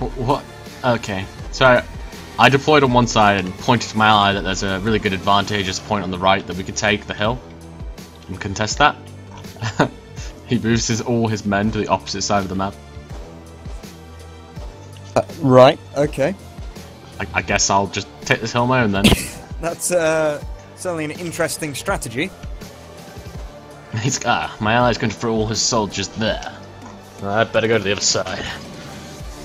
What? Okay. So, I deployed on one side and pointed to my ally that there's a really good advantageous point on the right that we could take the hill and contest that. he moves his, all his men to the opposite side of the map. Uh, right, okay. I, I guess I'll just take this hill my own then. That's uh, certainly an interesting strategy. He's ah, my ally's going to throw all his soldiers there. I'd better go to the other side.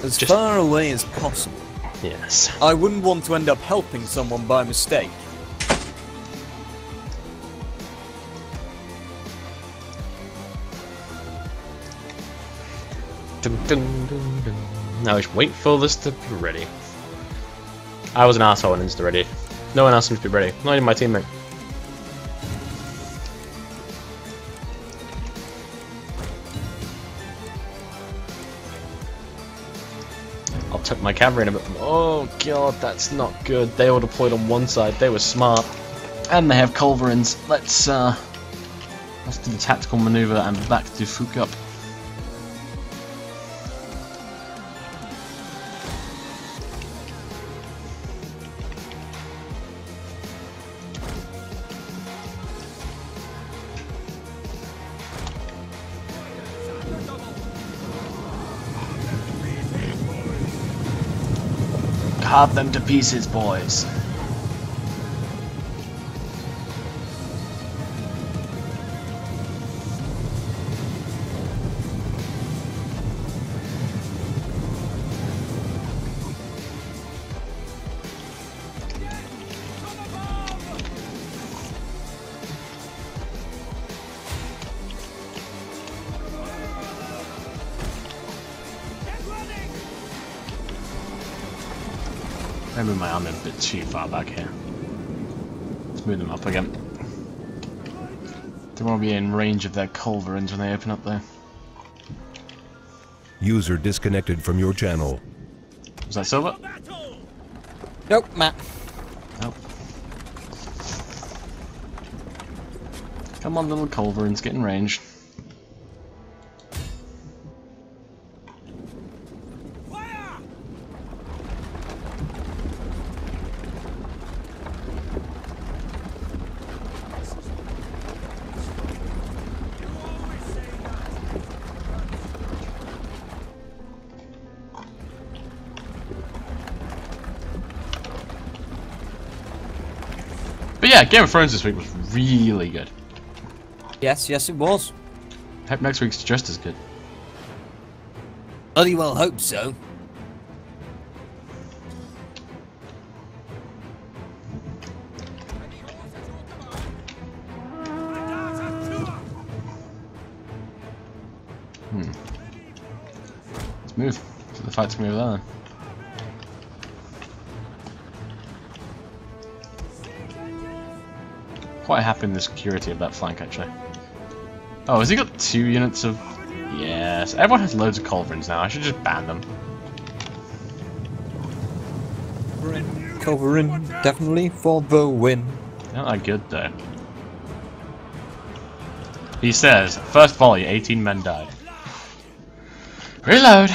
As Just- far away as possible. Yes. I wouldn't want to end up helping someone by mistake. Dun, dun, dun. Now just wait for this to be ready. I was an asshole and insta ready. No one else seems to be ready. Not even my teammate. I'll my camera in a bit. Oh god, that's not good. They all deployed on one side. They were smart. And they have culverins. Let's uh let's do the tactical maneuver and back to Fukup. Carve them to pieces, boys. I move my arm a bit too far back here. Let's move them up again. Don't want to be in range of their culverins when they open up there. User disconnected from your channel. Was that silver? Nope, Matt. Nope. Come on, little culverins, get in range. Yeah, Game of Thrones this week was really good. Yes, yes, it was. Hope next week's just as good. Bloody well hope so. Hmm. Let's move. So the fight's gonna be Quite happy in the security of that flank actually. Oh, has he got two units of... Yes, everyone has loads of culverins now, I should just ban them. Culverin, definitely for the win. Not that good though. He says, first volley, 18 men died. Reload!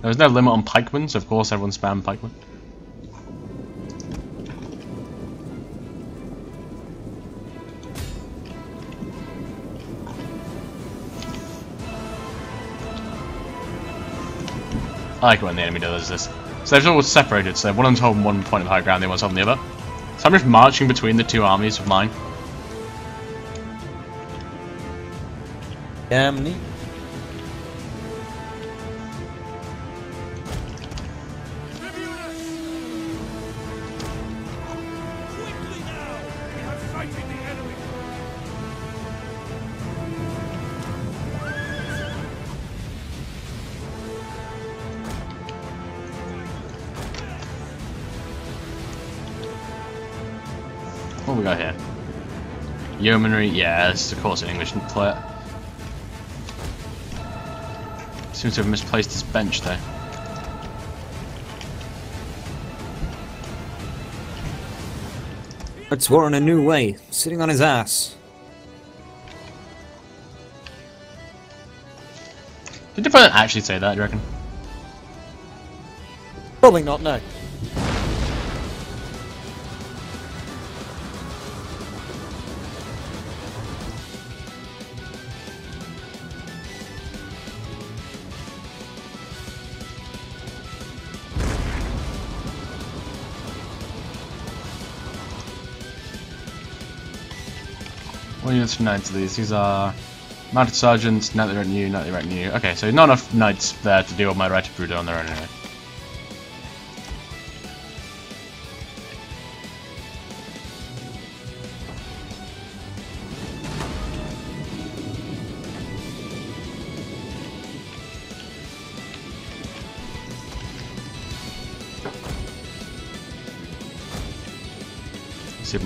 There was no limit on pikemen, so of course everyone spammed pikemen. I like it when the enemy does this. So they're all separated, so one of them's holding one point of high ground, the other one's holding the other. So I'm just marching between the two armies of mine. Damn neat. we got here? Yeomanry, yes, of course, an English player. Seems to have misplaced his bench there. That's Warren a new way, sitting on his ass. Did the president actually say that, do you reckon? Probably not, no. What for knights these? These are mounted sergeants, knightly retinue, knightly retinue. Okay, so not enough knights there to deal with my Ritterbrüder on their own anyway.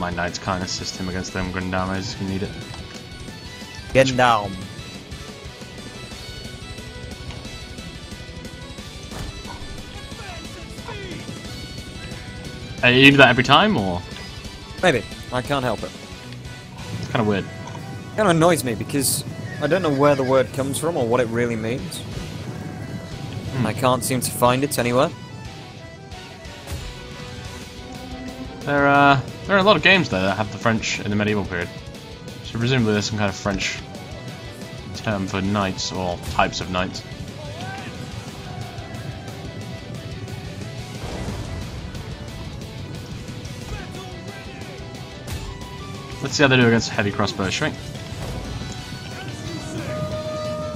My knights can't assist him against them Grandames if you need it. Get down. Uh, you do that every time, or Maybe. I can't help it. it's kind of weird? kind of annoys me because I don't know where the word comes from or what it really means. And I can't seem to find it anywhere. There, uh, there are a lot of games though that have the French in the medieval period. So presumably there's some kind of French term for knights or types of knights. Let's see how they do against heavy crossbow shrink.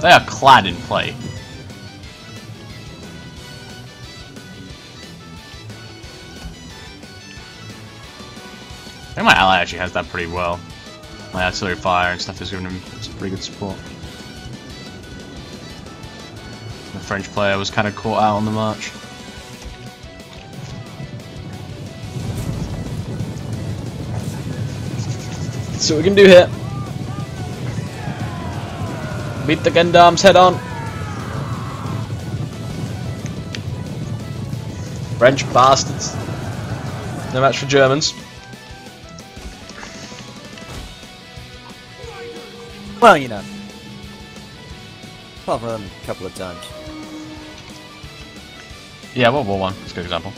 They are clad in plate. My ally actually has that pretty well. My artillery fire and stuff is giving him some pretty good support. The French player was kind of caught out on the march. What we can do here. Beat the Gendarmes head on. French bastards. No match for Germans. Well, you know. Apart from a couple of times. Yeah, World War One. That's a good example.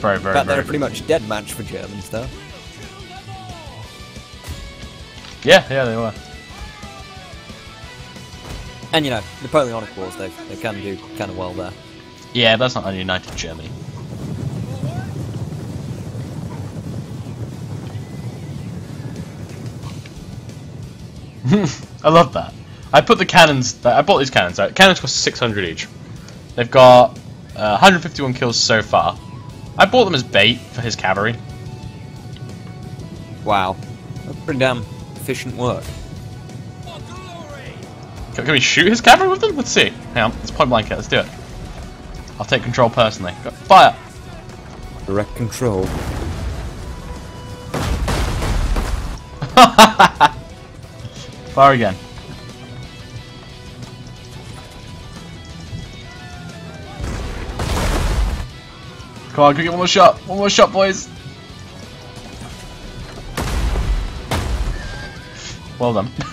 Very, very, But they're a pretty much dead match for Germans, though. Yeah, yeah, they were. And you know, Napoleonic Wars, they they can do kind of well there. Yeah, that's not a united Germany. I love that. I put the cannons. I bought these cannons. Right? Cannons cost 600 each. They've got uh, 151 kills so far. I bought them as bait for his cavalry. Wow. That's pretty damn efficient work. Can, can we shoot his cavalry with them? Let's see. Hang on, let's point blank it. Let's do it. I'll take control personally. Go- Fire! Direct control. Fire again. Come on, we get one more shot? One more shot, boys. Well done.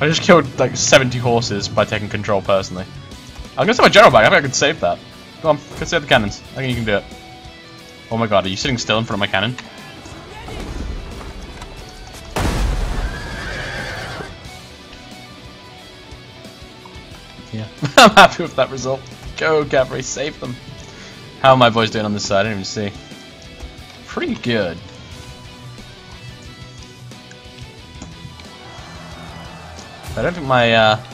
I just killed like 70 horses by taking control personally. I'm gonna send my general back. I think I can save that. Go on, go save the cannons. I think you can do it. Oh my god, are you sitting still in front of my cannon? I'm happy with that result. Go, Cavalry, save them. How are my boys doing on this side? I didn't even see. Pretty good. I don't think my uh,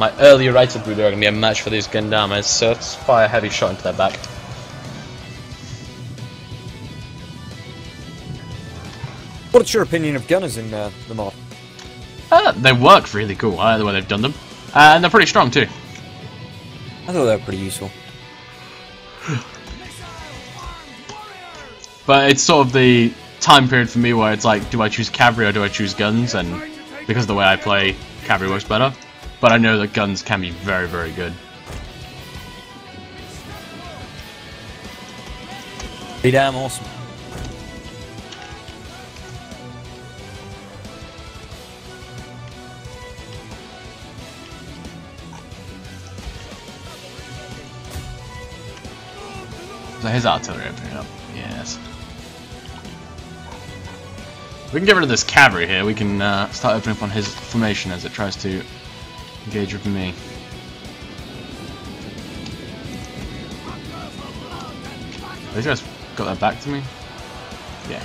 my earlier Ritterbrüder are going to be a match for these Gendarmes, so let's fire a heavy shot into their back. What's your opinion of gunners in uh, the mod? Uh, they work really cool. I like the way they've done them. Uh, and they're pretty strong too. I thought they were pretty useful. But it's sort of the time period for me where it's like, do I choose cavalry or do I choose guns? And because of the way I play, cavalry works better. But I know that guns can be very, very good. Be damn awesome. So his artillery opening up. Yes. We can get rid of this cavalry here. We can uh, start opening up on his formation as it tries to engage with me. These guys got their back to me? Yeah.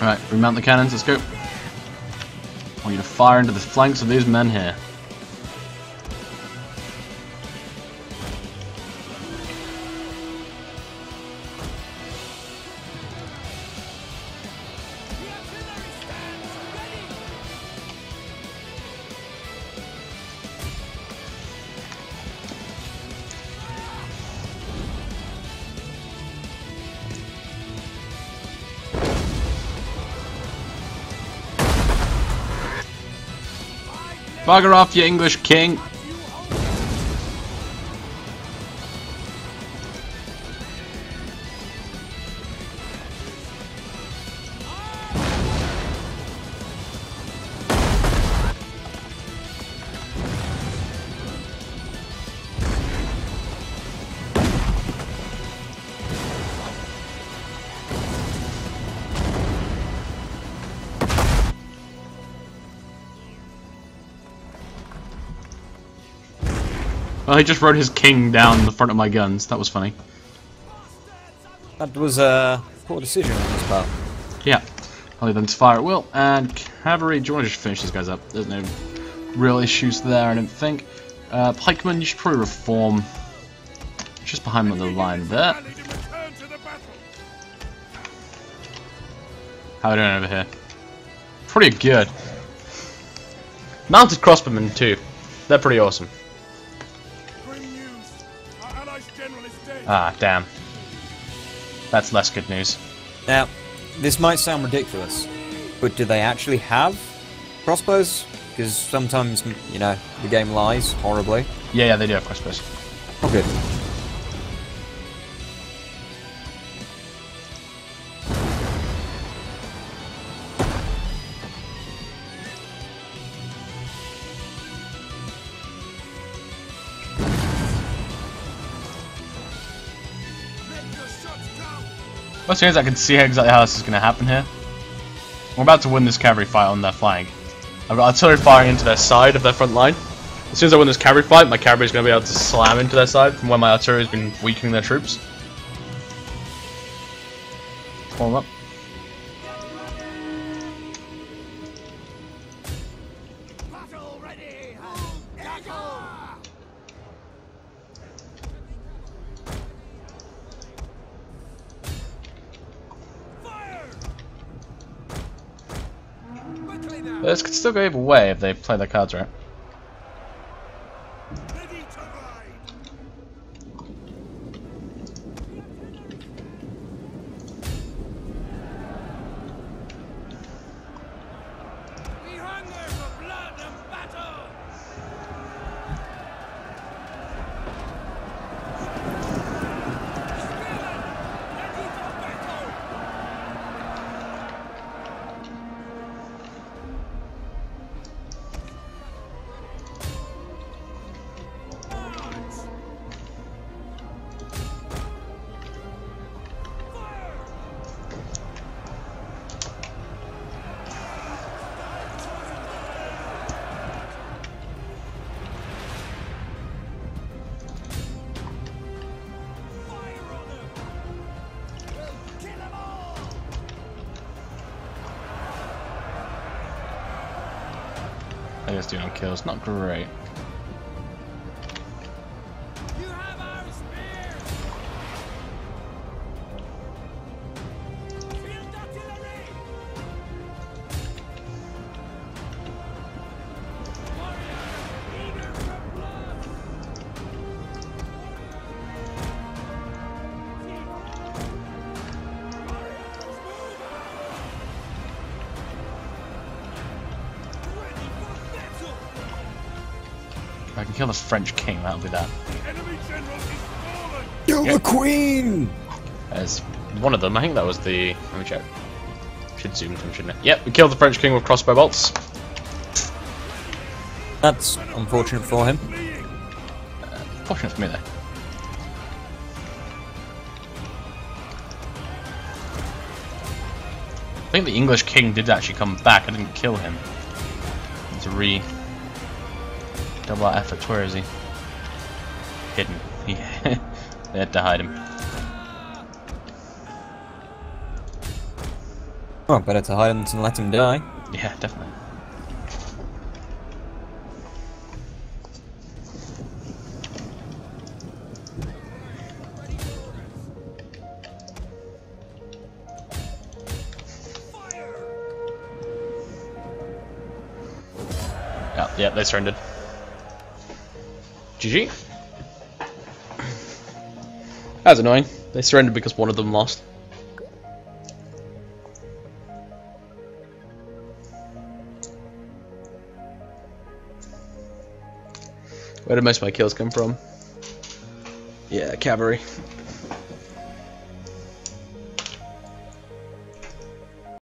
Alright, remount the cannons, let's go. I want you to fire into the flanks of these men here. Bugger off, you English king! Well, he just rode his king down the front of my guns. That was funny. That was a poor decision on his part. Yeah. Leave them to fire at will. And cavalry, do you want to just finish these guys up? There's no real issues there, I don't think. Uh, pikemen, you should probably reform just behind the line there. Rallied and returned to the battle. How are we doing over here? Pretty good. Mounted crossbowmen too. They're pretty awesome. Ah, damn. That's less good news. Now, this might sound ridiculous, but do they actually have crossbows? Because sometimes, you know, the game lies horribly. Yeah, yeah, they do have crossbows. Oh, good. Most things I can see exactly how this is going to happen here. We're about to win this cavalry fight on their flank. I've got artillery firing into their side of their front line. As soon as I win this cavalry fight, my cavalry is going to be able to slam into their side from where my artillery has been weakening their troops. Them up. Battle ready. This could still go either way if they play their cards right. 132 on kills. Not great. Kill the French king, that'll be that. The enemy general is fallen! Kill Yeah. the queen! As one of them, I think that was the. Let me check. Should zoom from, shouldn't it? Yep, we killed the French king with crossbow bolts. That's unfortunate for him. Fortunate for me though. I think the English king did actually come back. I didn't kill him. It's a re double efforts. Where is he? Hidden. He they had to hide him. Oh, better to hide him than let him die. Yeah, definitely. Yeah, yeah, they surrendered. GG. That's annoying. They surrendered because one of them lost. Where did most of my kills come from? Yeah, cavalry.